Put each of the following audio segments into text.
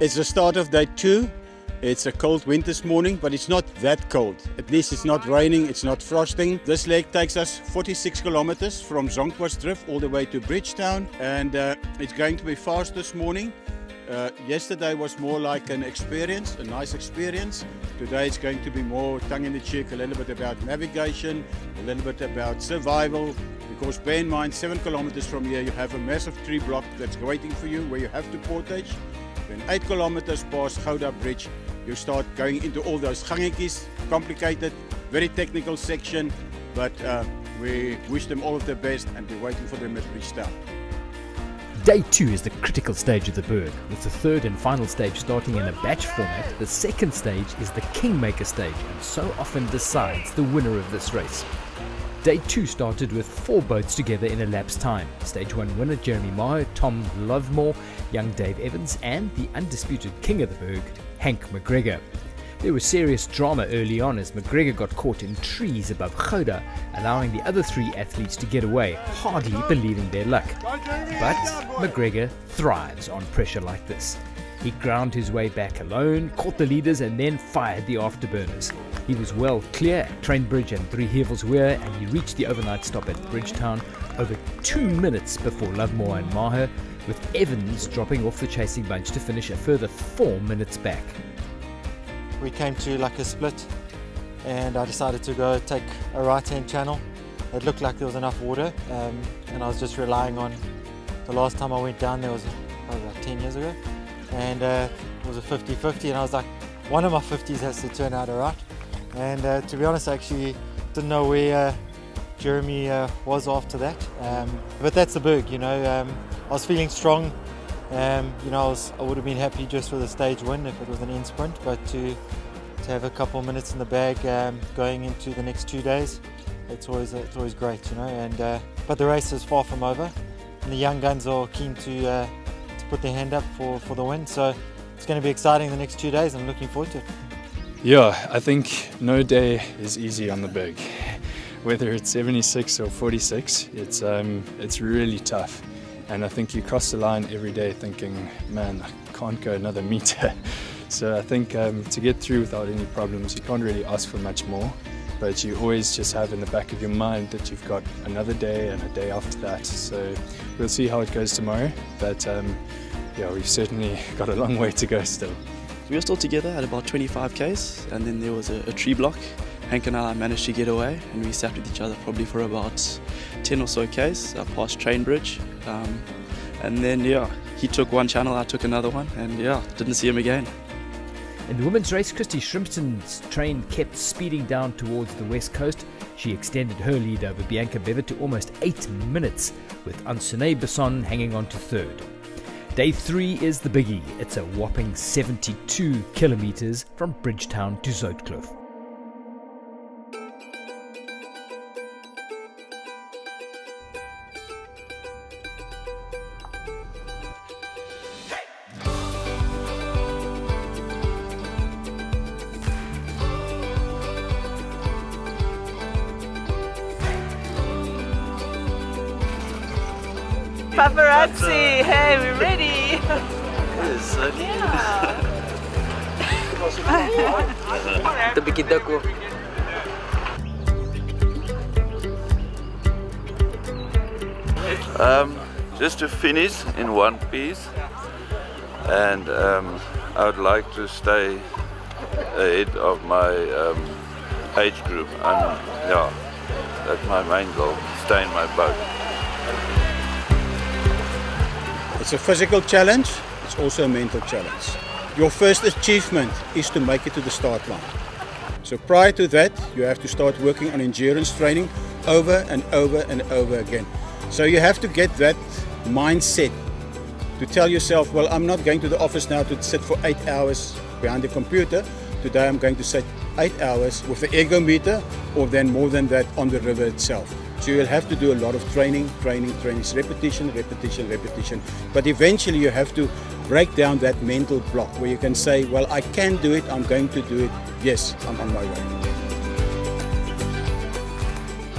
It's the start of day two. It's a cold winter's morning, but it's not that cold. At least it's not raining, it's not frosting. This lake takes us 46 kilometers from Drift all the way to Bridgetown, and uh, it's going to be fast this morning. Uh, yesterday was more like an experience, a nice experience. Today it's going to be more tongue in the cheek, a little bit about navigation, a little bit about survival. Because bear in mind, seven kilometers from here, you have a massive tree block that's waiting for you where you have to portage. Then 8 kilometers past Gouda Bridge, you start going into all those gangetjies, complicated, very technical section, but uh, we wish them all of the best and we're waiting for them at Bridgetown. Day 2 is the critical stage of the Berg, with the third and final stage starting in a batch format. The second stage is the Kingmaker stage and so often decides the winner of this race. Day 2 started with four boats together in elapsed time. Stage 1 winner Jeremy Maher, Tom Lovemore, young Dave Evans, and the undisputed king of the Berg, Hank McGregor. There was serious drama early on as McGregor got caught in trees above Gouda, allowing the other three athletes to get away, hardly believing their luck. But McGregor thrives on pressure like this. He ground his way back alone, caught the leaders, and then fired the afterburners. He was well clear at Trainbridge and Three Weir, and he reached the overnight stop at Bridgetown over two minutes before Lovemore and Maher, with Evans dropping off the chasing bunch to finish a further four minutes back. We came to like a split, and I decided to go take a right-hand channel. It looked like there was enough water, um, and I was just relying on. The last time I went down there was about 10 years ago and uh, it was a 50-50 and I was like one of my 50s has to turn out alright. And uh, to be honest I actually didn't know where uh, Jeremy uh, was after that. Um, but that's the Berg you know um, I was feeling strong. Um, you know I, was, I, would have been happy just with a stage win if it was an end sprint but to to have a couple of minutes in the bag um, going into the next two days it's always it's always great you know and uh, but the race is far from over and the young guns are keen to uh, put their hand up for, for the win. So it's going to be exciting the next two days. I'm looking forward to it. Yeah, I think no day is easy on the Berg. Whether it's 76 or 46, it's um, it's really tough. And I think you cross the line every day thinking, man, I can't go another meter. so I think um, to get through without any problems, you can't really ask for much more. But you always just have in the back of your mind that you've got another day and a day after that. So we'll see how it goes tomorrow. But um, yeah, we've certainly got a long way to go still. We were still together at about 25 k's, and then there was a, a tree block. Hank and I managed to get away, and we sat with each other probably for about 10 or so k's uh, past Trainbridge. Um, and then, yeah, he took one channel, I took another one, and yeah, didn't see him again. In the women's race, Christy Shrimpton's train kept speeding down towards the west coast. She extended her lead over Bianca Beavitt to almost eight minutes, with Ansune Besson hanging on to third. Day three is the biggie. It's a whopping 72 kilometers from Bridgetown to Zoutkloof. Paparazzi! Hey, we're ready! Yes, yeah. the Bikidako. Um, just to finish in one piece and um, I would like to stay ahead of my um, age group and yeah, that's my main goal, stay in my boat. It's a physical challenge, it's also a mental challenge. Your first achievement is to make it to the start line. So prior to that, you have to start working on endurance training over and over and over again. So you have to get that mindset to tell yourself, well, I'm not going to the office now to sit for eight hours behind the computer. Today I'm going to sit eight hours with the ergometer or then more than that on the river itself. So you'll have to do a lot of training, training, training, repetition, repetition, repetition. But eventually you have to break down that mental block where you can say, well, I can do it, I'm going to do it. Yes, I'm on my way.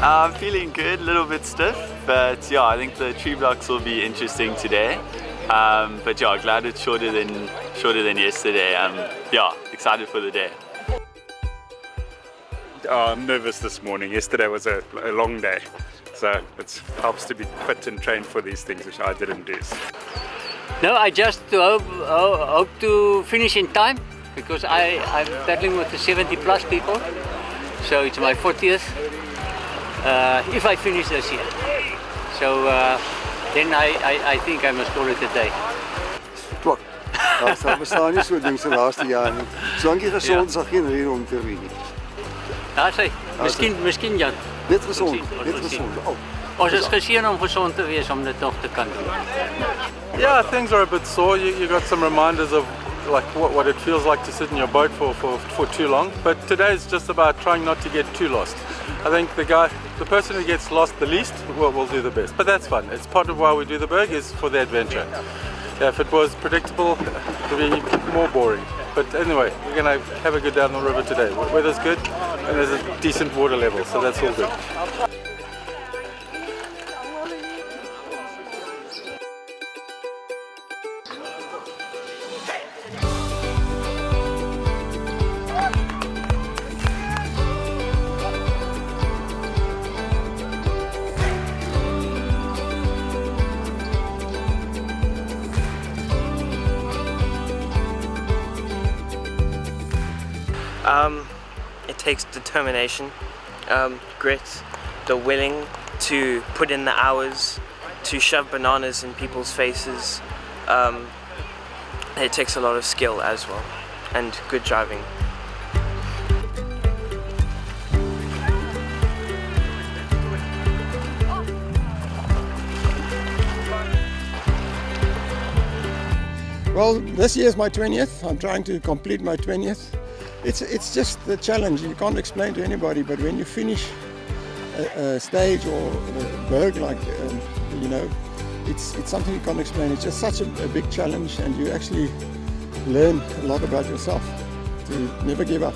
I'm feeling good, a little bit stiff, but yeah, I think the tree blocks will be interesting today. Um, but yeah, glad it's shorter than shorter than yesterday. Um, yeah, excited for the day. Oh, I'm nervous this morning. Yesterday was a, a long day, so it helps to be fit and trained for these things, which I didn't do. No, I just hope, hope to finish in time because I, I'm battling with the 70 plus people. So it's my 40th uh, if I finish this year. So uh, then I, I, I think I must call it a day. Twak. Daar staan bestaan nie so ding se laaste jaar nie. Solank jy gesond is, ja. geen rede om te wen nie. Ja, sê. Miskien, miskien Jan. Net gezond, net gezond. Oh. Ons is geseën om gezond te wees om dit nog te kan doen. Yeah, things are a bit sore. You, you got some reminders of like what, what it feels like to sit in your boat for, for, for too long. But today is just about trying not to get too lost. I think the guy, the person who gets lost the least will, will do the best. But that's fun. It's part of why we do the berg is for the adventure. Yeah, if it was predictable, it would be more boring. But anyway, we're going to have a good down the river today. Weather's good and there's a decent water level, so that's all good. Um, it takes determination, um, grit, the willing to put in the hours, to shove bananas in people's faces. Um, it takes a lot of skill as well, and good driving. Well, this year is my 20th. I'm trying to complete my 20th. It's, it's just the challenge. You can't explain to anybody, but when you finish a, a stage or a berg like, um, you know, it's, it's something you can't explain. It's just such a, a big challenge and you actually learn a lot about yourself to never give up.